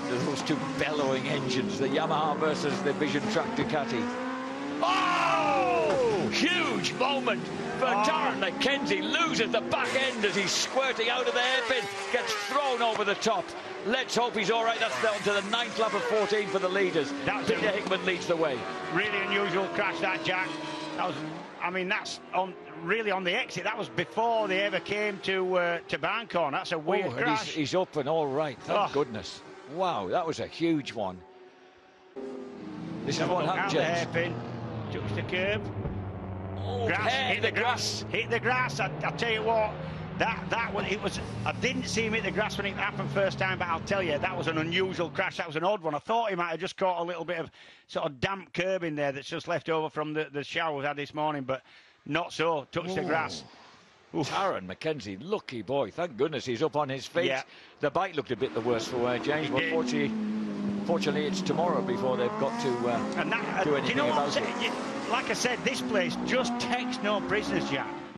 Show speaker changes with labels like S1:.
S1: those two bellowing engines, the Yamaha versus the Vision Track Ducati. Oh! Huge moment for oh. Tarran Mackenzie. Loses the back end as he's squirting out of the hairpin. Gets thrown over the top. Let's hope he's all right. That's down to the ninth lap of 14 for the leaders. That's Peter Hickman leads the way.
S2: Really unusual crash, that, Jack. That was, I mean, that's on really on the exit. That was before they ever came to uh, to Barn Corner. That's a weird oh, crash.
S1: He's, he's, up and all right. Thank oh. goodness. Wow, that was a huge one. This is what happened, James.
S2: Hairpin, touch the curb.
S1: Oh, grass, hit the, the grass.
S2: grass. Hit the grass. I, I'll tell you what. That that one, it was. I didn't see him hit the grass when it happened first time, but I'll tell you that was an unusual crash. That was an odd one. I thought he might have just caught a little bit of sort of damp curb in there that's just left over from the the shower we had this morning, but not so. Touched the grass.
S1: Oof. Tarran Mackenzie, lucky boy. Thank goodness he's up on his feet. Yeah. The bike looked a bit the worse for uh, James, but fortunately, fortunately, it's tomorrow before they've got to uh, that, uh, do anything you know about it.
S2: Like I said, this place just takes no prisoners, Jack.